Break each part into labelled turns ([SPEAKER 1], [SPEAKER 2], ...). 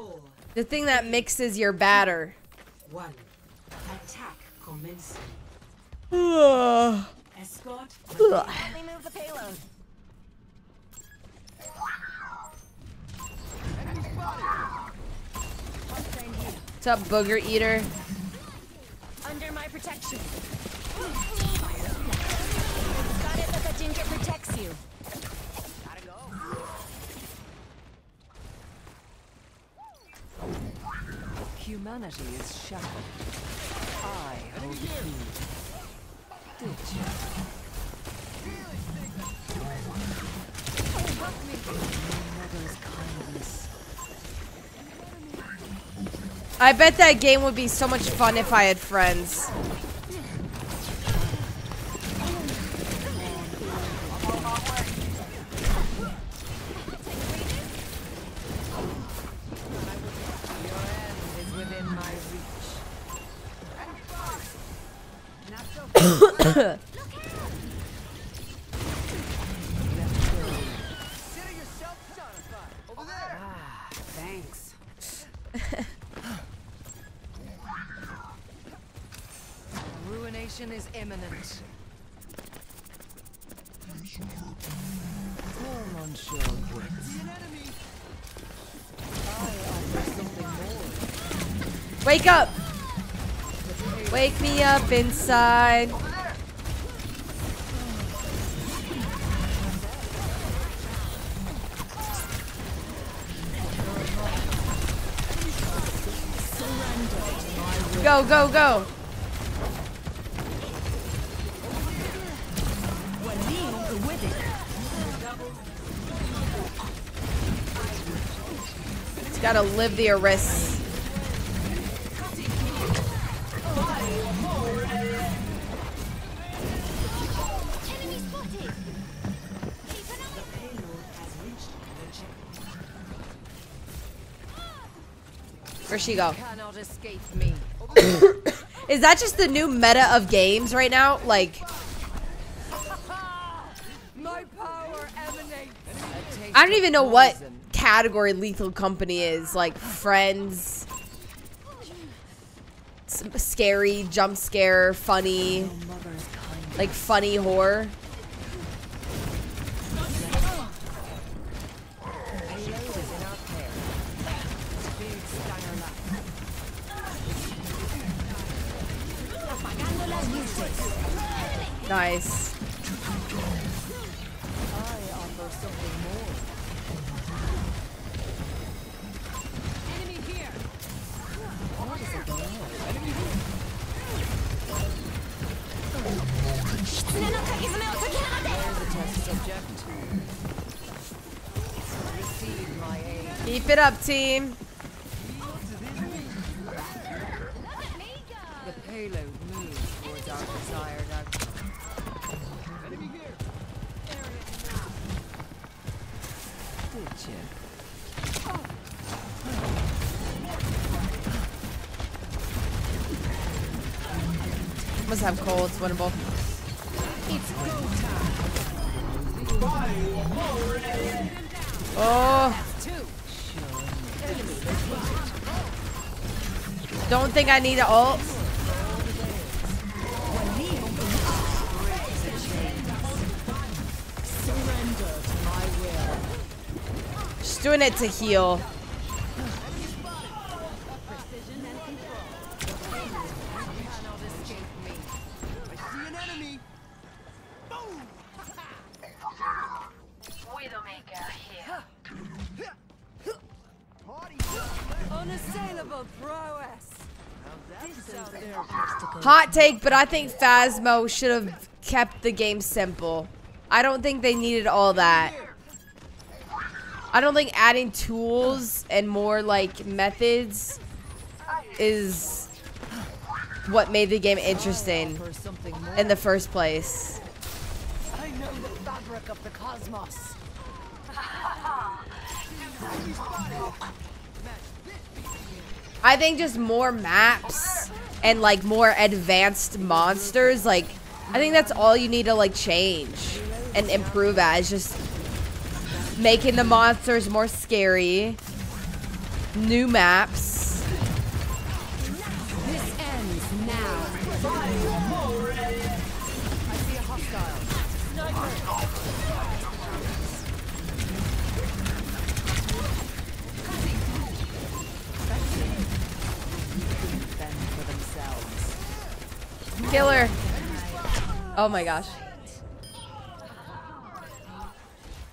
[SPEAKER 1] Four,
[SPEAKER 2] The thing that mixes your batter.
[SPEAKER 1] one. Attack commencing. Escort.
[SPEAKER 2] Ugh.
[SPEAKER 3] Only move the payload.
[SPEAKER 2] What's up, booger eater?
[SPEAKER 3] Under my protection. Got it that the ginger protects you.
[SPEAKER 4] Humanity is shattered. I hold the key. Mother's kindness.
[SPEAKER 2] I bet that game would be so much fun if I had friends. Wake up! Wake me up inside. Go, go, go. Gotta live the arrests.
[SPEAKER 3] Enemy spotted.
[SPEAKER 1] Payload has reached the checkpoint.
[SPEAKER 2] Where'd she go?
[SPEAKER 4] Cannot escape me.
[SPEAKER 2] Is that just the new meta of games right now? Like,
[SPEAKER 4] My power emanates. A taste
[SPEAKER 2] I don't even know what. Category Lethal Company is. Like, friends, scary, jump scare, funny, like funny horror.
[SPEAKER 4] Payload
[SPEAKER 2] Keep it up, team.
[SPEAKER 4] The payload moves towards our desired outcome. Did you?
[SPEAKER 2] Must have cold. It's winnable. Oh, don't think I need an ult. Just doing it to heal. Hot take, but I think Phasmo should have kept the game simple. I don't think they needed all that. I don't think adding tools and more like methods is what made the game interesting
[SPEAKER 4] for something more.
[SPEAKER 2] in the first place.
[SPEAKER 4] I know the fabric of the cosmos.
[SPEAKER 2] I think just more maps and like more advanced monsters, like I think that's all you need to like change and improve at is just making the monsters more scary New maps.
[SPEAKER 4] Themselves.
[SPEAKER 2] Killer. Oh my gosh.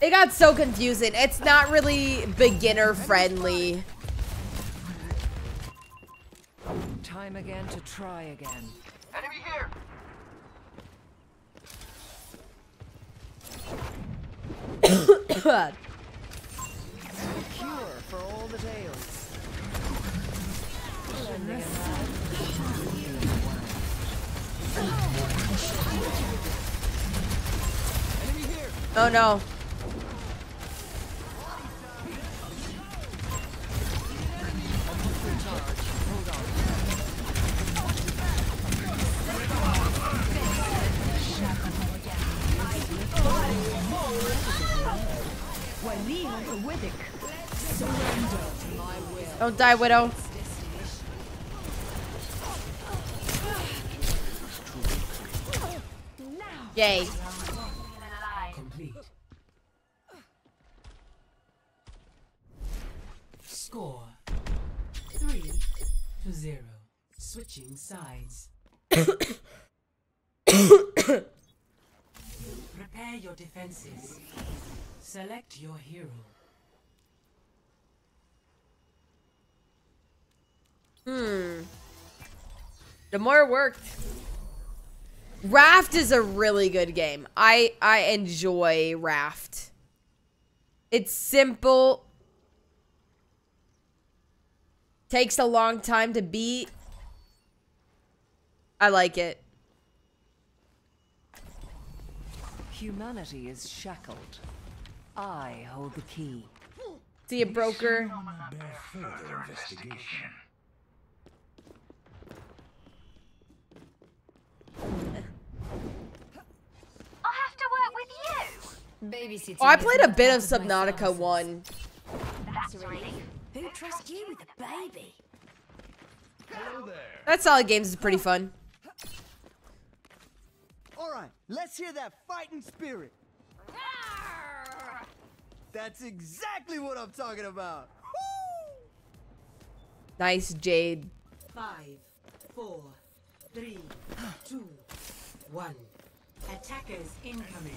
[SPEAKER 2] It got so confusing. It's not really beginner friendly.
[SPEAKER 4] Time again to try again.
[SPEAKER 5] Enemy here!
[SPEAKER 4] Cure for all the tales.
[SPEAKER 2] Oh no. Don't die, Widow. Yay.
[SPEAKER 1] Complete. Score three to zero. Switching sides. Prepare your defenses. Select your hero.
[SPEAKER 2] Hmm. The more worked. Raft is a really good game. I I enjoy Raft. It's simple. Takes a long time to beat. I like it.
[SPEAKER 4] Humanity is shackled. I hold the key.
[SPEAKER 2] See a broker.
[SPEAKER 5] Bear further investigation.
[SPEAKER 6] I'll have to work with you.
[SPEAKER 3] Babysitting.
[SPEAKER 2] Oh, I played a bit of Subnautica
[SPEAKER 3] services.
[SPEAKER 2] 1.
[SPEAKER 6] That's right.
[SPEAKER 3] Who trusts you with a baby? Hello there.
[SPEAKER 2] That solid games is pretty fun.
[SPEAKER 7] All right, let's hear that fighting spirit. That's exactly what I'm talking about.
[SPEAKER 2] Nice, Jade.
[SPEAKER 1] Five, four, three, two, one. Attackers incoming.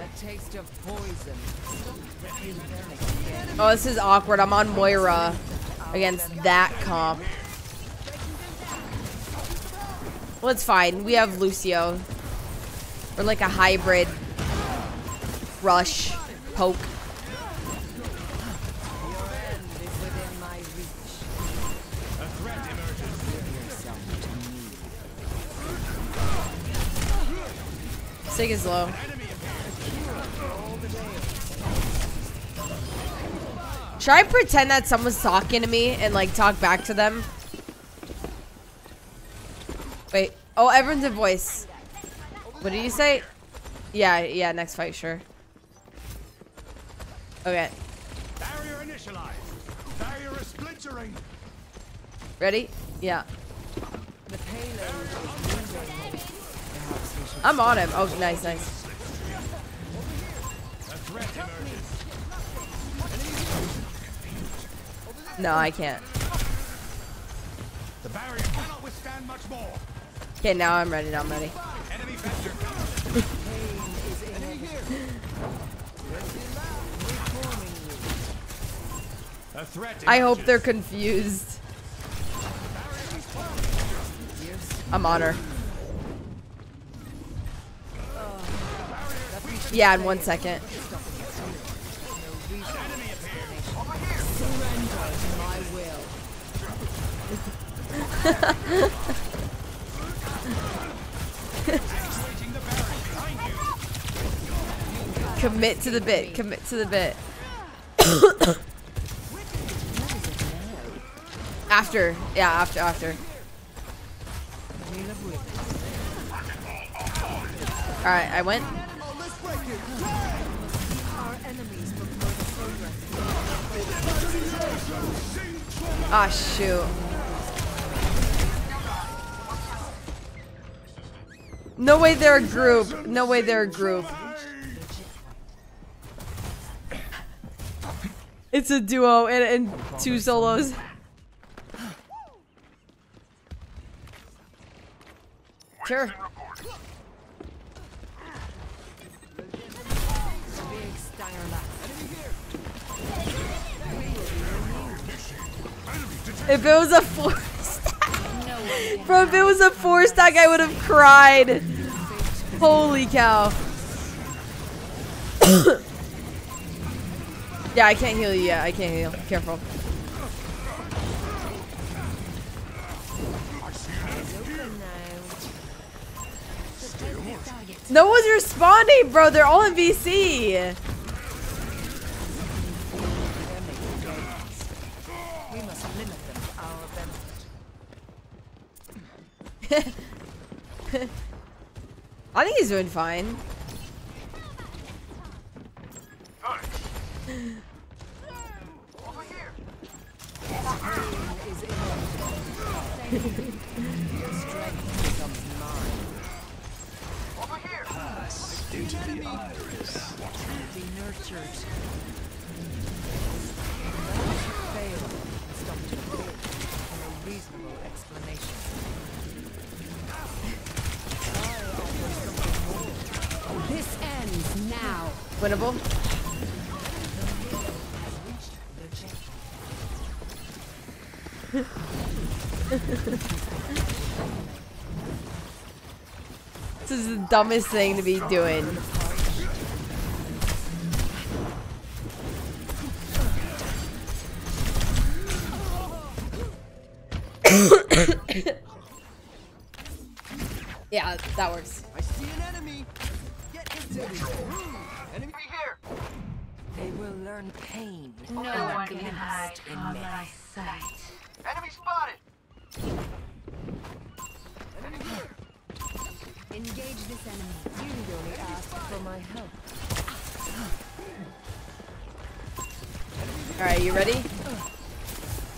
[SPEAKER 4] A taste of poison.
[SPEAKER 2] Oh, this is awkward. I'm on Moira against that comp. Well, it's fine. We have Lucio. We're like a hybrid. Rush. Poke. Sig is low. Should I pretend that someone's talking to me and like talk back to them? Wait. Oh, everyone's in voice. What did you say? Yeah, yeah, next fight, sure. Okay.
[SPEAKER 5] Barrier initialized. Barrier is splintering.
[SPEAKER 2] Ready? Yeah.
[SPEAKER 4] The payload
[SPEAKER 2] I'm on him. Oh, nice, nice. No, I can't.
[SPEAKER 5] The barrier cannot withstand much more.
[SPEAKER 2] Okay, now I'm ready. Now I'm ready. I hope they're confused. I'm on her. Yeah, in one second. Commit to the bit. Commit to the bit. after. Yeah, after, after. Alright, I went. Ah, shoot. No way they're a group. No way they're a group. It's a duo and, and two solos. Sure. If it was a four stack, bro, if it was a four stack, I would have cried. Holy cow. yeah, I can't heal you yet. I can't heal. Careful. No one's responding, bro. They're all in VC.
[SPEAKER 4] We must limit them to our benefit.
[SPEAKER 2] I think he's doing fine.
[SPEAKER 4] Pain is inevitable. Your strength becomes mine. Be nurtured. Those who fail and stop to think for a reasonable explanation. I offer something more.
[SPEAKER 3] This ends now.
[SPEAKER 2] Winnable. this is the dumbest thing to be doing. yeah, that works.
[SPEAKER 7] I see an enemy. Enemy here.
[SPEAKER 4] They will learn pain.
[SPEAKER 6] No one can hide from my sight.
[SPEAKER 7] Enemy spotted. Enemy here.
[SPEAKER 3] Engage this enemy.
[SPEAKER 4] You only asked for my help.
[SPEAKER 2] Alright, you ready?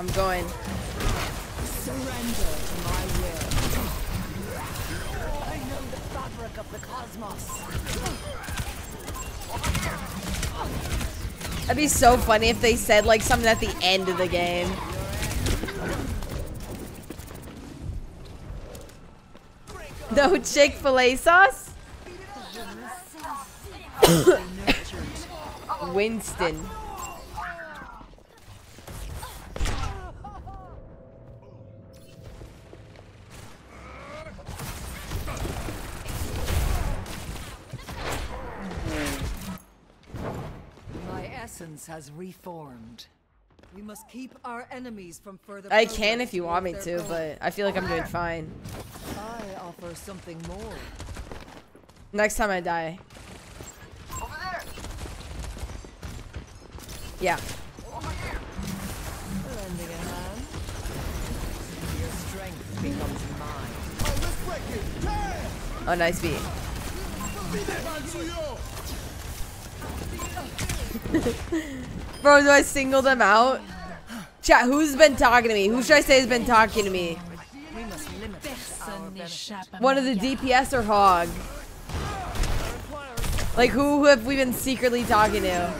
[SPEAKER 2] I'm going.
[SPEAKER 4] Surrender to my will. Fabric of the cosmos.
[SPEAKER 2] That'd be so funny if they said like something at the end of the game. No Chick-fil-A sauce? Winston.
[SPEAKER 4] Has reformed. We must keep our enemies from further.
[SPEAKER 2] I can if you want me to,
[SPEAKER 4] their goal.
[SPEAKER 2] but I feel like I'm doing fine.
[SPEAKER 4] I offer something more.
[SPEAKER 2] Next time I die.
[SPEAKER 7] Over there.
[SPEAKER 2] Yeah.
[SPEAKER 7] Over here.
[SPEAKER 4] Lending a hand. Your strength becomes mine.
[SPEAKER 7] Oh, let's it.
[SPEAKER 2] Oh, nice beat. Bro, do I single them out? Chat, who's been talking to me? Who should I say has been talking to me?
[SPEAKER 4] We must limit them to our benefit.
[SPEAKER 2] One of the DPS or Hog? Like, who have we been secretly talking to?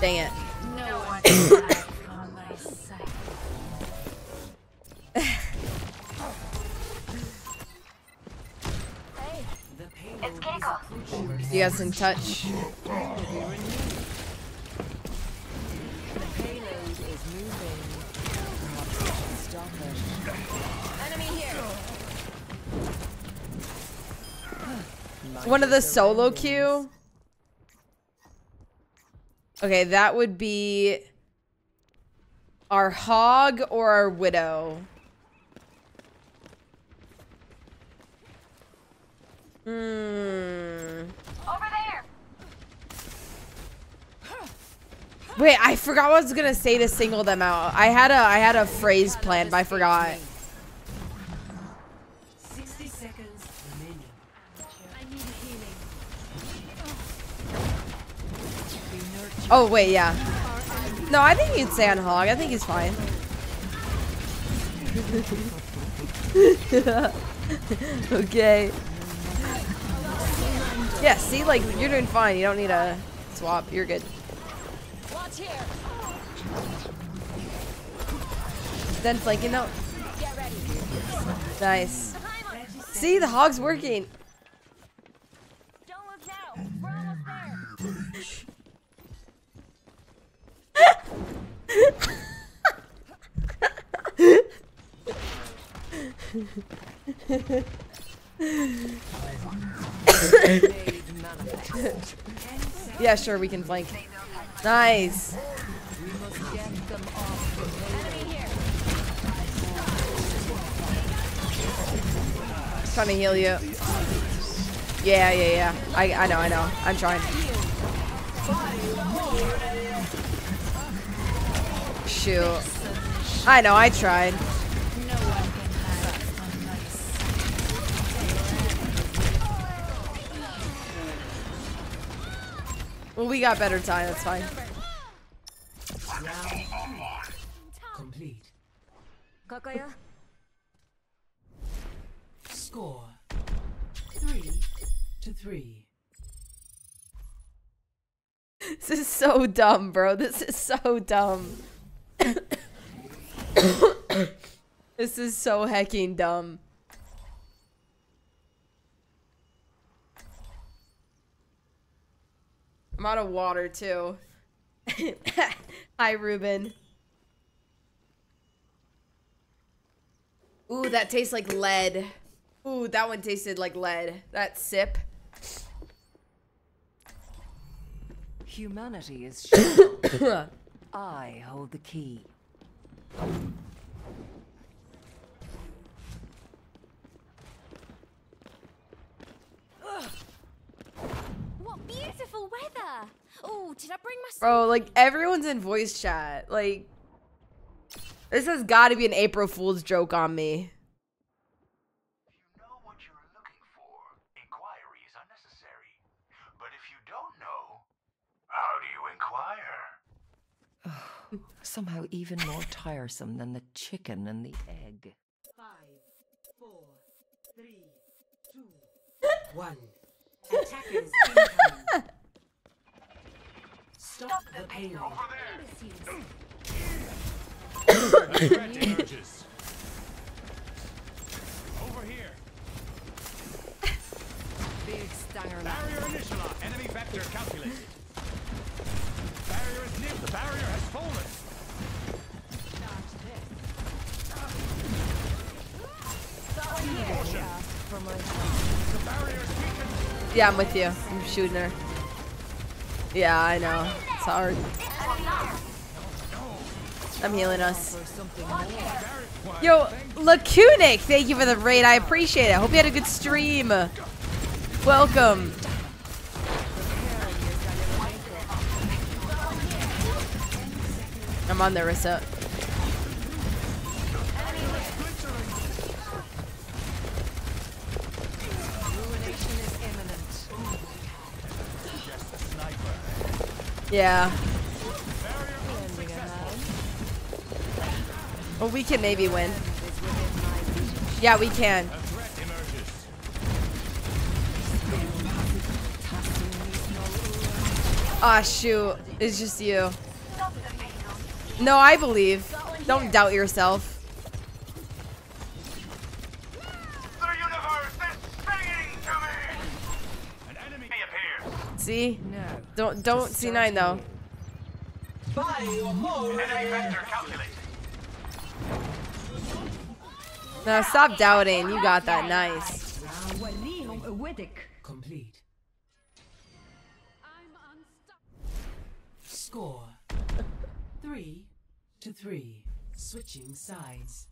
[SPEAKER 2] Dang it. You guys in touch? One of the solo queue? Okay, that would be our Hog or our Widow. Hmm.
[SPEAKER 6] Over there.
[SPEAKER 2] Wait, I forgot what I was gonna say to single them out. I had a I had a phrase planned, but I forgot.
[SPEAKER 1] 60 seconds remaining.
[SPEAKER 3] I need healing.
[SPEAKER 2] Oh, wait, yeah. No, I think you'd stay on Hog. I think he's fine. okay. Yeah, see, like, you're doing fine. You don't need a swap. You're good.
[SPEAKER 3] Watch here.
[SPEAKER 2] Then flanking though.
[SPEAKER 3] Ready.
[SPEAKER 2] Nice. See, the hog's working. Yeah, sure, we can flank. Nice. Trying to heal you. Yeah, yeah, yeah. I, I know, I know. I'm trying. Shoot. I know, I tried. Well, we got better time. That's fine.
[SPEAKER 1] Complete.
[SPEAKER 3] Kakaya.
[SPEAKER 1] Score. Three to three.
[SPEAKER 2] This is so dumb, bro. This is so dumb. this is so hecking dumb. I'm out of water too. Hi, Ruben. Ooh, that tastes like lead. Ooh, that one tasted like lead. That sip.
[SPEAKER 4] Humanity is. I hold the key.
[SPEAKER 3] Oh, did I bring my
[SPEAKER 2] Bro, like everyone's in voice chat. Like this has got to be an April Fool's joke on me.
[SPEAKER 5] You know what you're looking for, inquiry is unnecessary. But if you don't know, how do you inquire?
[SPEAKER 4] Somehow even more tiresome than the chicken and the egg.
[SPEAKER 1] Five, four, three, two, one. Attackers incoming. Stop the payload.
[SPEAKER 5] Threat emerges. Over here.
[SPEAKER 4] Big stanger
[SPEAKER 5] Barrier initialized. Enemy vector calculated. Barrier is near. The barrier has fallen.
[SPEAKER 4] for my
[SPEAKER 5] The barrier is weakened.
[SPEAKER 2] Yeah, I'm with you. I'm shooting her. Yeah, I know. It's hard. I'm healing us. Yo, Lacunik, thank you for the raid. I appreciate it. Hope you had a good stream. Welcome. I'm on the Rissa. Yeah. Well, we can maybe win. Yeah, we can. Ah, shoot. It's just you. No, I believe. Don't doubt yourself.
[SPEAKER 5] The universe is singing to me. An enemy appears.
[SPEAKER 2] See?
[SPEAKER 4] No.
[SPEAKER 2] Don't don't C9 though.
[SPEAKER 5] Enemy vector calculated.
[SPEAKER 2] Stop doubting. You got that. Nice.
[SPEAKER 1] Complete. Score. Three to three. Switching sides.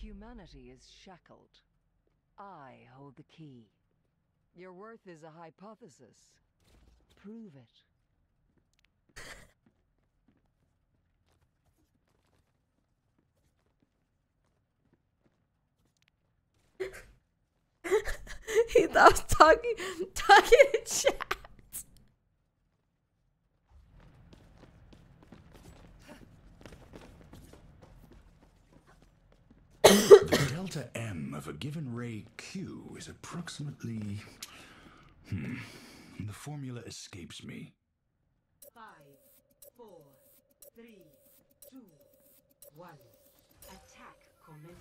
[SPEAKER 4] Humanity is shackled. I hold the key. Your worth is a hypothesis. Prove it.
[SPEAKER 2] he thought talking, talking in chat.
[SPEAKER 5] The delta M of a given ray Q is approximately. Hmm. The formula escapes me.
[SPEAKER 1] Five, four, three, two, one. Attack commences.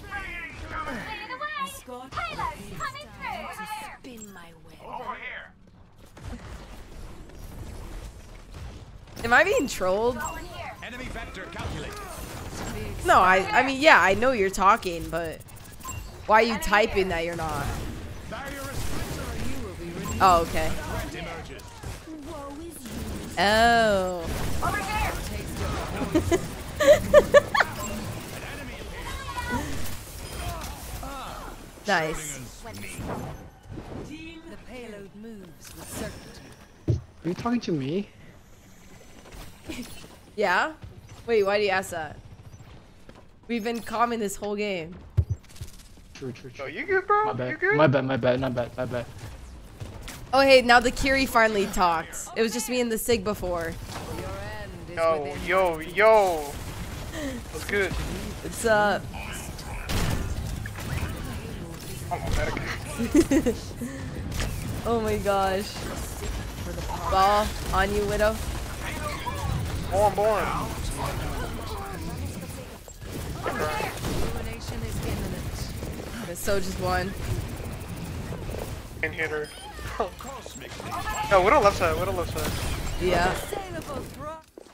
[SPEAKER 6] Clear the way!
[SPEAKER 1] Escort
[SPEAKER 6] Payload coming through! Over here!
[SPEAKER 3] Spin my web.
[SPEAKER 5] Over here!
[SPEAKER 2] Am I being trolled?
[SPEAKER 5] Enemy vector calculated.
[SPEAKER 2] No, I I mean yeah, I know you're talking, but why are you typing that you're not? Oh, okay. Oh.
[SPEAKER 6] Over here!
[SPEAKER 2] Oh.
[SPEAKER 1] Nice.
[SPEAKER 4] The payload moves with certainty.
[SPEAKER 8] Are you talking to me?
[SPEAKER 2] Yeah? Wait, why do you ask that? We've been calming this whole game.
[SPEAKER 8] True, true, true.
[SPEAKER 7] Oh, you good, bro?
[SPEAKER 8] My
[SPEAKER 7] You
[SPEAKER 8] bad.
[SPEAKER 7] good?
[SPEAKER 8] My bad, my bad, my bad, my bad.
[SPEAKER 2] Oh hey, now the Kiri finally talked. It was just me and the Sig before.
[SPEAKER 4] Your
[SPEAKER 7] Yo, yo, yo. What's good?
[SPEAKER 2] What's up?
[SPEAKER 7] I'm on medic.
[SPEAKER 2] Oh my gosh. Ball on you, Widow.
[SPEAKER 7] Oh, born,
[SPEAKER 4] born.
[SPEAKER 2] So just one.
[SPEAKER 7] Can hit her. no, Widow left side, Widow left side.
[SPEAKER 2] Yeah.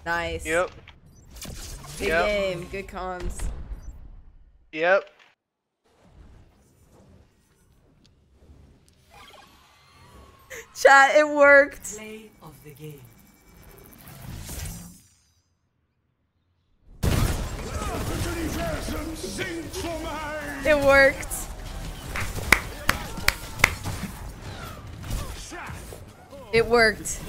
[SPEAKER 2] Nice.
[SPEAKER 7] Yep,
[SPEAKER 2] Good
[SPEAKER 7] Yep.
[SPEAKER 2] game. Good comms.
[SPEAKER 7] yep.
[SPEAKER 2] Chat, it worked.
[SPEAKER 1] play of the game.
[SPEAKER 2] It worked. It worked.